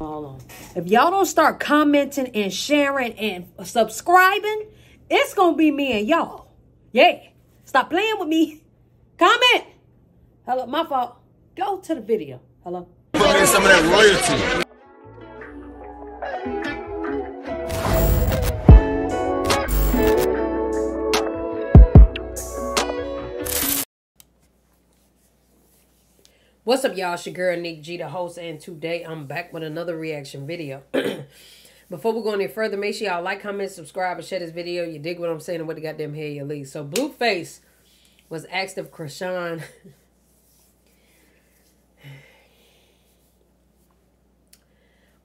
If y'all don't start commenting and sharing and subscribing, it's gonna be me and y'all. Yeah. Stop playing with me. Comment. Hello, my fault. Go to the video. Hello. Put in some of that royalty. What's up, y'all? It's your girl, Nick G, the host, and today I'm back with another reaction video. Before we go any further, make sure y'all like, comment, subscribe, and share this video. You dig what I'm saying and what the goddamn hell you leave. So, Blueface was asked if Chrisean...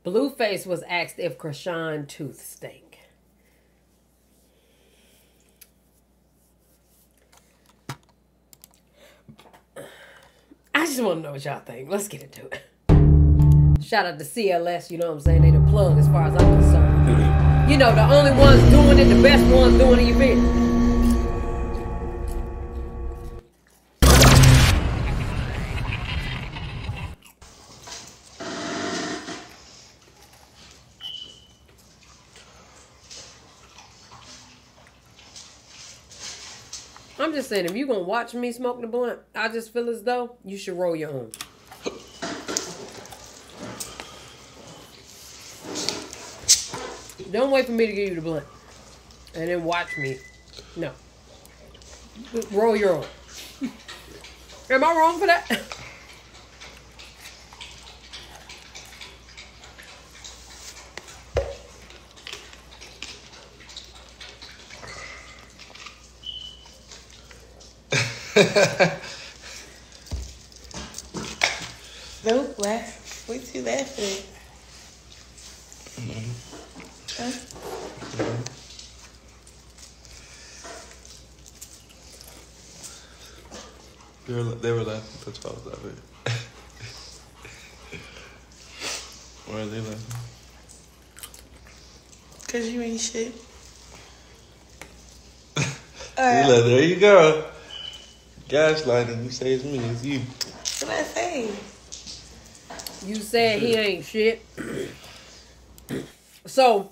Blueface was asked if Chrisean tooth stink. I just want to know what y'all think. Let's get into it. Shout out to CLS, you know what I'm saying? They the plug as far as I'm concerned. Mm-hmm. You know, the only ones doing it, the best ones doing it, you feel? If you're gonna watch me smoke the blunt, I just feel as though you should roll your own. Don't wait for me to give you the blunt. And then watch me. No. Roll your own. Am I wrong for that? nope, laugh. What you laughing mm-hmm. Huh? Mm-hmm. They were, they were laughing. That's why I was laughing. why are they laughing? Cause you ain't shit. Uh, there you go. Gaslighting. You say it's me. It's you. What I say? You said he ain't shit. so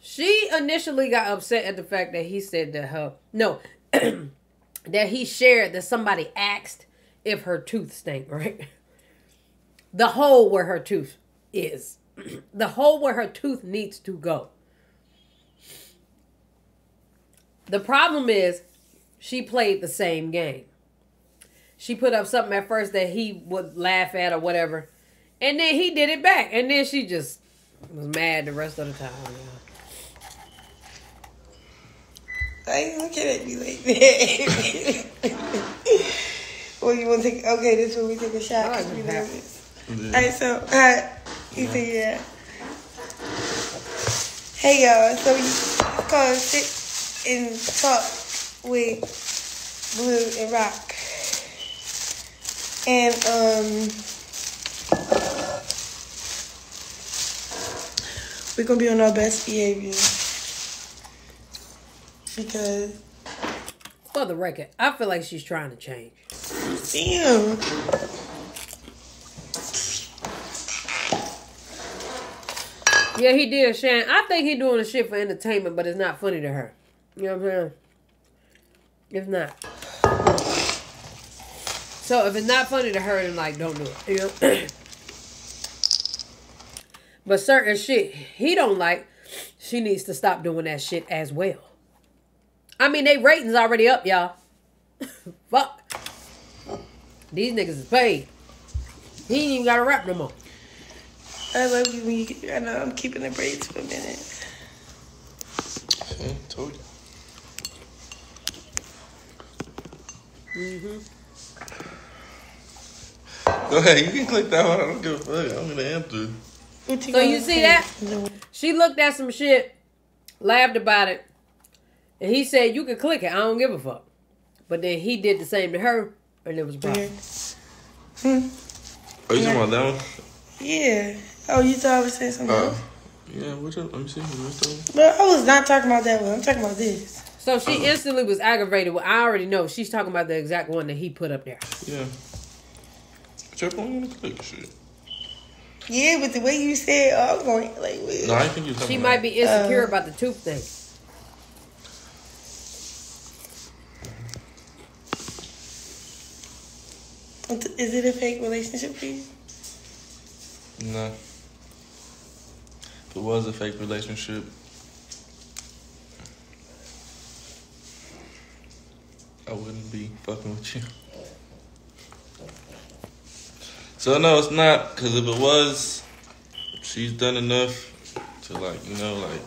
she initially got upset at the fact that he said that her no that he shared that somebody asked if her tooth stank, right? The hole where her tooth is. the hole where her tooth needs to go. The problem is she played the same game. She put up something at first that he would laugh at or whatever. And then he did it back. And then she just was mad the rest of the time. Why are you looking at me like that? well, you want to take... Okay, this is when we take a shot. All right, yeah. All right so... Uh, you say yeah. Hey, y'all. So, we call sit and talk with Blue and Rock. And um we're gonna be on our best behavior. Because for the record, I feel like she's trying to change. Damn. Yeah, he did, Shan. I think he doing the shit for entertainment, but it's not funny to her. You know what I'm saying? If not. So if it's not funny to her, then like don't do it. You know? but certain shit he don't like, she needs to stop doing that shit as well. I mean, they ratings already up, y'all. Fuck. These niggas is paid. He ain't even got a rap no more. I love you. I know I'm keeping the braids for a minute. Okay, told you. Mm-hmm. Go ahead, you can click that one. I don't give a fuck. I'm gonna answer. So you see that? She looked at some shit, laughed about it, and he said, "You can click it. I don't give a fuck." But then he did the same to her, and it was bad. Hmm. Oh, you talking about that one? Yeah. Oh, you thought I was saying something uh, else? Yeah, what's up? Let me see. But I was not talking about that one. I'm talking about this. So she uh-huh. instantly was aggravated. Well, I already know she's talking about the exact one that he put up there. Yeah. Check on the click shit. Yeah, but the way you said, oh, I'm going like. Wait. No, I think you. She might be insecure uh, about the tooth thing. Is it a fake relationship for you? No. If it was a fake relationship, I wouldn't be fucking with you. So no, it's not. Cause if it was, she's done enough to like, you know, like.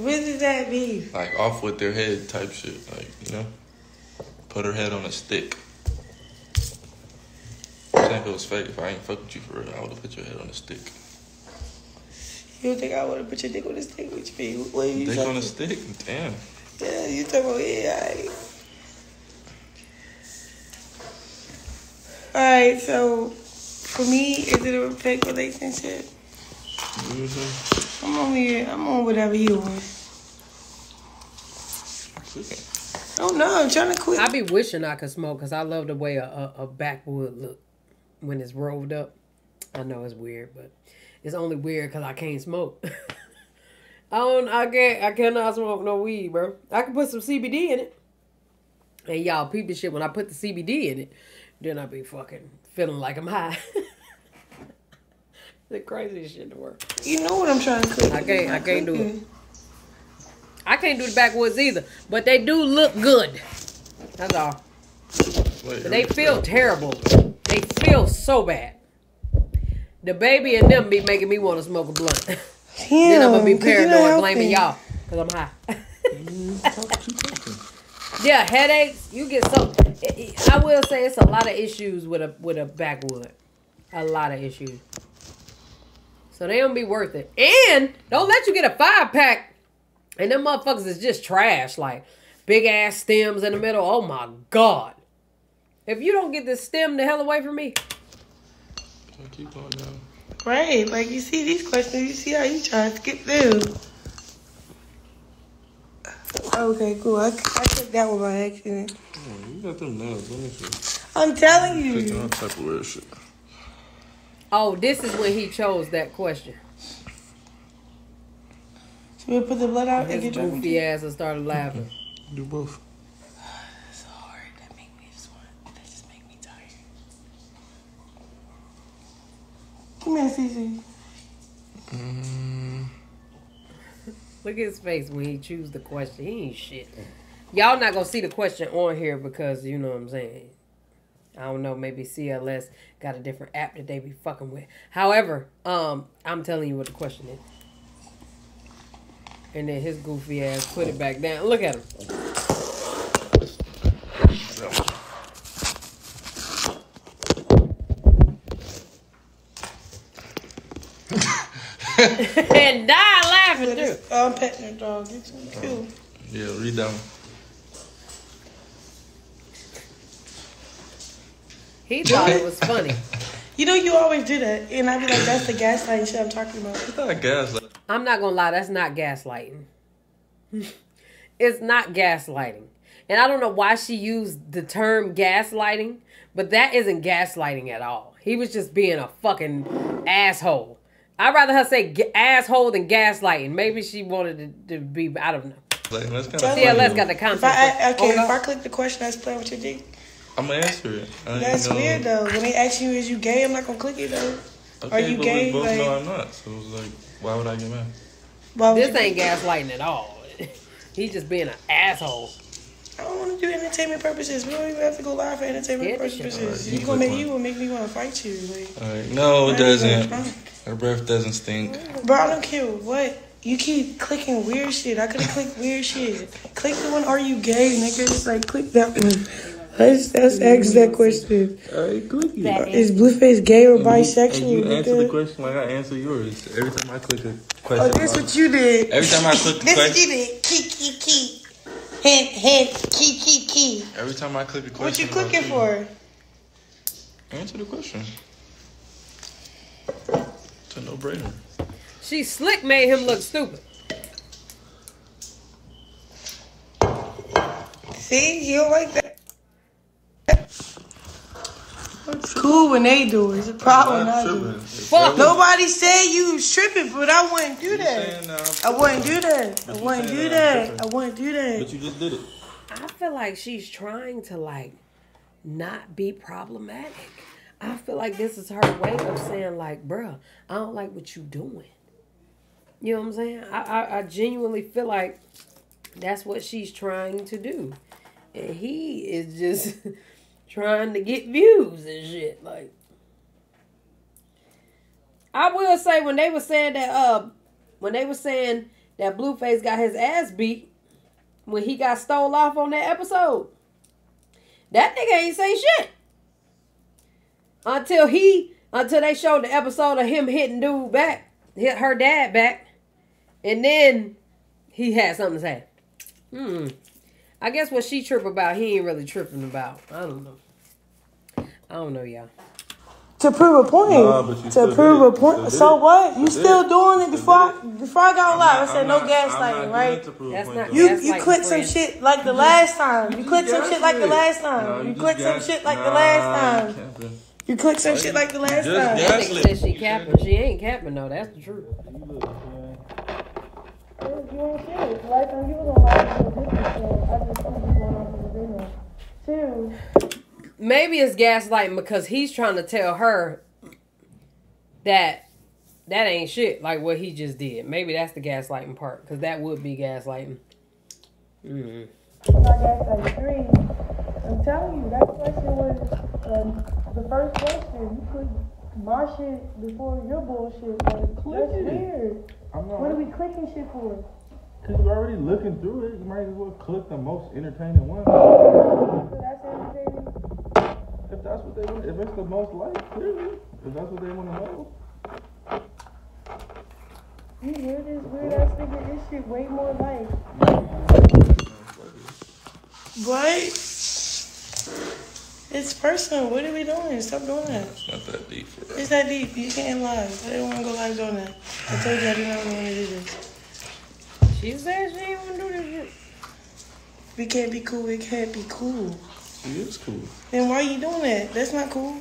What does that mean? Like off with their head type shit, like you know, put her head on a stick. I think it was fake. If I ain't fuck with you for real, I would have put your head on a stick. You don't think I would have put your dick on a stick? What you mean? What you dick on a stick? Damn. Yeah, you talking about yeah. Alright, so for me, is it a fake relationship? Mm-hmm. I'm on here. I'm on whatever you want. I don't know. I'm trying to quit. I be wishing I could smoke because I love the way a, a, a backwood look when it's rolled up. I know it's weird, but it's only weird because I can't smoke. I don't. I can't. I cannot smoke no weed, bro. I can put some CBD in it. And y'all peep the shit when I put the CBD in it, then I be fucking feeling like I'm high. the craziest shit in the world. You know what I'm trying to cook. I can't. I can't do it. I can't do the backwoods either, but they do look good. That's all. Wait, they feel terrible. They feel so bad. The baby and them be making me want to smoke a blunt. Damn, then I'm gonna be paranoid, blaming y'all because I'm high. yeah, headaches. You get some. I will say it's a lot of issues with a with a backwood. A lot of issues. So they don't be worth it. And don't let you get a five pack. And them motherfuckers is just trash. Like big ass stems in the middle. Oh my god. If you don't get this stem the hell away from me. Keep going down. Right, like you see these questions, you see how you try to skip them. Okay, cool. I, I took that one by accident. Oh, you got them nails. Let me see. I'm telling you. Picking all type of weird shit. Oh, this is when he chose that question. So we put the blood out His and get goofy ass and started laughing. Do both. Come here, Cece. Mm. Look at his face when he choose the question. He ain't shit. Y'all not gonna see the question on here because you know what I'm saying. I don't know, maybe CLS got a different app that they be fucking with. However, um, I'm telling you what the question is. And then his goofy ass put it back down. Look at him. And die laughing too. I'm petting your dog. It's cute. Yeah, read that one. He thought it was funny. You know, you always do that, and I'd be like, "That's the gaslighting shit I'm talking about." It's not gaslighting. I'm not gonna lie, that's not gaslighting. it's not gaslighting, and I don't know why she used the term gaslighting, but that isn't gaslighting at all. He was just being a fucking asshole. I'd rather her say g- asshole than gaslighting. Maybe she wanted to, to be, I don't know. Like, that's kind of yeah, let's got the concept. If I, okay, if I click the question, that's playing with your dick. I'm gonna answer it. That's know. weird though. When they ask you, "Is you gay?" I'm not gonna click it though. Okay, Are you but gay? We both like, know I'm not. So it's like, why would I get mad? This ain't gaslighting at all. He's just being an asshole. I don't want to do entertainment purposes. We don't even have to go live for entertainment purposes. Right, you gonna make you gonna make me want to fight you. Like, All right. No, it doesn't. Her breath doesn't stink. Bro, I don't care what. You keep clicking weird shit. I could have clicked weird shit. Click the one, are you gay, nigga? It's like, click that one. Let's, let's ask that question. Alright, click it. Is Blueface gay or bisexual? You answer the question like I answer yours. Every time I click a oh, question. Oh, this what you did. Every time I click the question. This you did. Key, key, key. Hint, hint, key, key, key. Every time I click a question. What you clicking for? Answer the question. It's a no-brainer. She slick made him look stupid. See, you don't like that. It's cool when they do it. It's a problem when I do it. Fuck. Nobody said you was tripping, but I wouldn't do that. Saying now, I wouldn't do that. I wouldn't do that I'm that. I wouldn't do that. But you just did it. I feel like she's trying to like not be problematic. I feel like this is her way of saying like, bruh, I don't like what you doing. You know what I'm saying? I, I, I genuinely feel like that's what she's trying to do. And he is just trying to get views and shit. Like I will say when they were saying that uh when they were saying that Blueface got his ass beat when he got stole off on that episode. That nigga ain't say shit. Until he until they showed the episode of him hitting dude back, hit her dad back, and then he had something to say. Hmm. I guess what she trip about, he ain't really tripping about. I don't know. I don't know, y'all. To prove a point. Nah, but you to prove did. a point. So what? You You still did. doing it before I, did. before I got live. I said I'm no not- gaslighting, I'm not right? to prove a That's point, not- though. You Gaslighting you clicked some shit like the last time. You clicked some shit like the last time. You just clicked some shit like the last time. You clicked some shit like the last time. gas- That nigga Gaslit. said she capping. She ain't capping though. That's the truth. You ain't shit. The last time you was on live, you different. So I just told you going on for the video. Two. Maybe it's gaslighting because he's trying to tell her that that ain't shit like what he just did. Maybe that's the gaslighting part because that would be gaslighting. Mm. I got like three. I'm telling you, that question was um, the first question. You put my shit before your bullshit. Like, that's weird. I'm not. What are we clicking shit for? Cause you're already looking through it. You might as well click the most entertaining one. So That's entertaining. If that's what they want, if it's the most like, clearly. If that's what they want to know. You hear this weird ass nigga? This shit way more like. What? It's personal. What are we doing? Stop doing that. It's not that deep for real. It's that deep. You can't lie. I didn't want to go live doing that. I told you I did not want to do this. She said she ain't want to do this shit. We can't be cool. We can't be cool. She is cool. Then why are you doing that? That's not cool.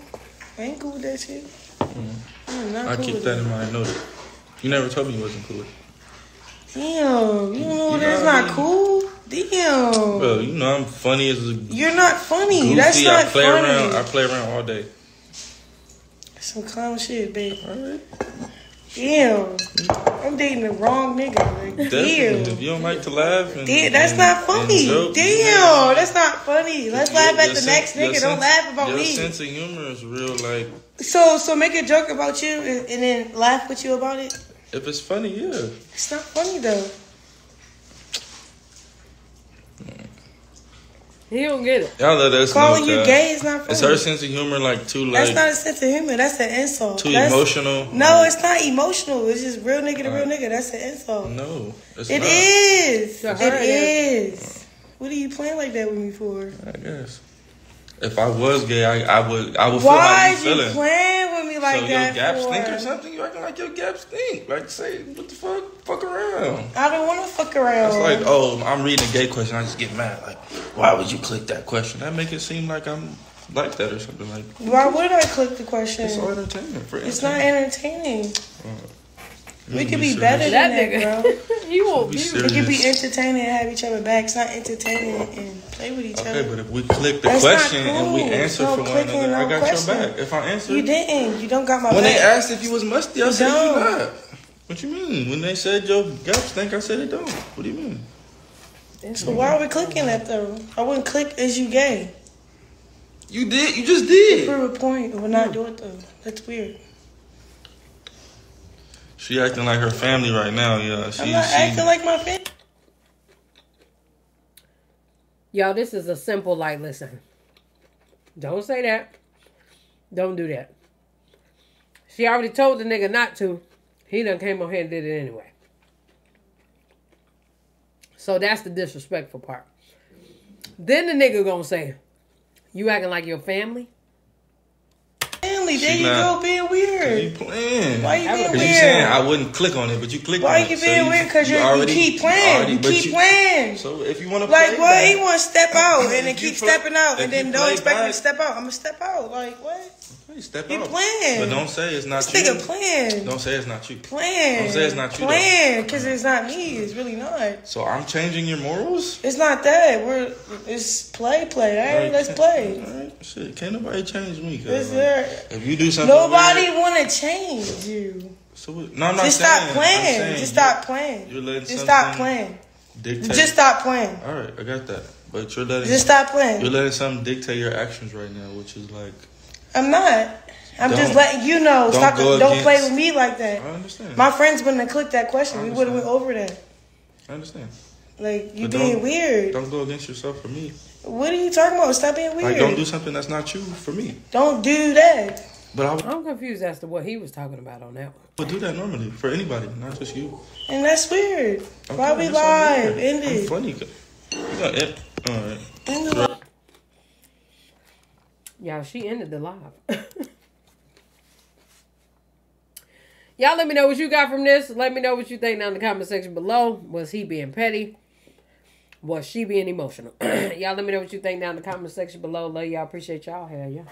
I ain't cool with that shit. Mm-hmm. I'm I cool keep that in mind. Noted. You never told me you wasn't cool. Damn, you know You that's know what I not mean? cool. Damn, Bro, you know I'm funny as a you're not funny. goofy. that's not I play funny. around. I play around all day. Some clown shit, babe. All right. Damn, mm-hmm. I'm dating the wrong nigga. Like, damn. If you don't like to laugh, and, Damn, that's and- not funny. joke, Damn, that's not funny. Let's your- laugh at the sen- next your nigga. Don't laugh about your me. sense of humor is real. Like So, so make a joke about you and, and then laugh with you about it. if it's funny, yeah. It's not funny though. He don't get it. Y'all let us Calling know. you gay is not funny. Is her sense of humor like too like. That's like not a sense of humor. That's an insult. too That's- emotional? No, it's not emotional. It's just real nigga to real nigga. That's an insult. no. It's It not. is. To It her, it is. What are you playing like that with me for? I guess. If I was gay, I, I would I would Why feel like is you you feeling. playing like so that your gap for? stink or something? You acting like your gap stink? Like say what the fuck? Fuck around. I don't want to fuck around. It's like oh I'm reading a gay question. I just get mad. Like why would you click that question? That make it seem like I'm like that or something. Like Why would I click the question? it's all entertainment. For It's not entertainment. entertaining. We could be be better than That that, nigga. bro. you won't Be be. serious. We could be entertaining and have each other back. It's not entertaining and play with each Okay, other. but if we click the That's not question and we answer No for one clicking, another, I got question. your back. If I answer, You didn't. You don't got my when back. they asked if you was musty, I You said you don't. not. What you mean? When they said your gap think I said it don't. What do you mean? so why are we clicking that though? I wouldn't click as you gay. You did. You just did. Prove a point. We're not hmm. doing it though. That's weird. She acting like her family right now. Yeah, she. I'm not she acting like my family. Y'all, this is a simple like. Listen, don't say that. Don't do that. She already told the nigga not to. He done came on here and did it anyway. So that's the disrespectful part. Then the nigga gonna say, "You acting like your family." Family. family. There you not- go, being You weird. playing. Why you being would Cause be you saying weird? I wouldn't click on it, but you click. Why on it. you so being weird? Because you, already- you keep playing. already- You but keep playing. So if you want to Like play what? back, He want to step out and then keep play- stepping out, and then don't play expect me to step out. I'm gonna step out. Like what? Hey, step He out. playing. But don't say it's not This you. nigga playing. Don't say it's not you. Playing. Don't say it's not you. Playing, because it's not me. It's really not. So I'm changing your morals. It's not that. We're it's play, play. All right, Like, let's play. All right, shit, can't nobody change me. like, if you do something, Nobody want to change you. so what- no, I'm not Just saying. stop playing. saying Just stop playing. You're letting Just stop playing. Dictate. Just stop playing. All right, I got that. But you're letting Just stop playing. you're letting something dictate your actions right now, which is like I'm not. I'm just Don't- letting you know. don't Stop. go Don't play with me like that. I understand. My friends wouldn't have clicked that question. We would have went over that. I understand. Like you But being don't- weird. Don't go against yourself for me. What are you talking about? Stop being weird. Like, don't do something that's not you for me. Don't do that. But I, I'm confused as to what he was talking about on that one. But do that normally for anybody, not just you. And that's weird. Okay, Why we that's live? weird. End I'm funny. You got it. All right. Y'all, she ended the live. Y'all let me know what you got from this. Let me know what you think down in the comment section below. Was he being petty? Was she being emotional? y'all let me know what you think down in the comment section below. Love y'all. Appreciate y'all. Hell yeah.